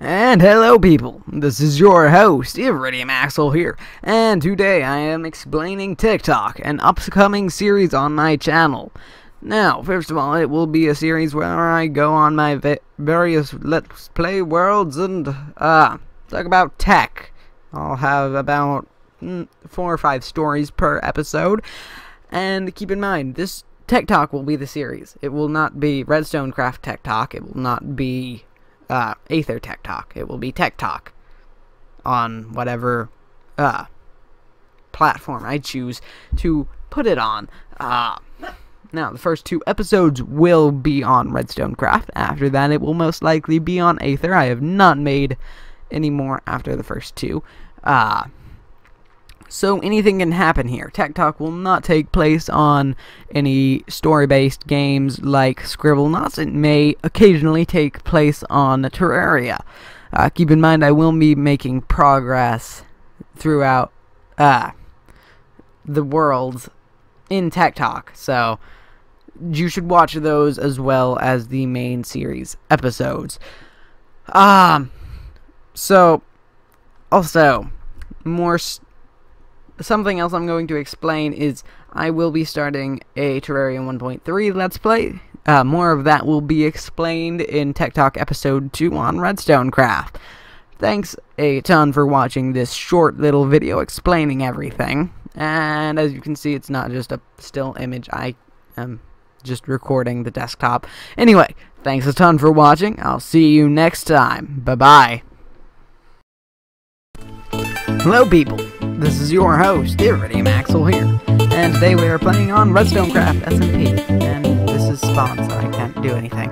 And hello people, this is your host, Iridium Axle here, and today I am explaining Tech Talk, an upcoming series on my channel. Now, first of all, it will be a series where I go on my various Let's Play worlds and, uh, talk about tech. I'll have about four or five stories per episode, and keep in mind, this Tech Talk will be the series. It will not be Redstone Craft Tech Talk, it will not be uh, Aether Tech Talk. It will be Tech Talk on whatever uh, platform I choose to put it on. Uh, now, the first two episodes will be on Redstone Craft. After that, it will most likely be on Aether. I have not made any more after the first two. Uh, so anything can happen here. Tech Talk will not take place on any story-based games like Scribblenauts. It may occasionally take place on Terraria. Uh, keep in mind I will be making progress throughout uh, the worlds in Tech Talk. So you should watch those as well as the main series episodes. Um, so also more something else I'm going to explain is I will be starting a Terraria 1.3 Let's Play. Uh, more of that will be explained in Tech Talk Episode 2 on Redstone Craft. Thanks a ton for watching this short little video explaining everything. And as you can see, it's not just a still image. I am just recording the desktop. Anyway, thanks a ton for watching. I'll see you next time. Bye-bye. Hello, people. This is your host, Iridium Axle here, and today we are playing on Redstone Craft SMP, and this is spawn, so I can't do anything.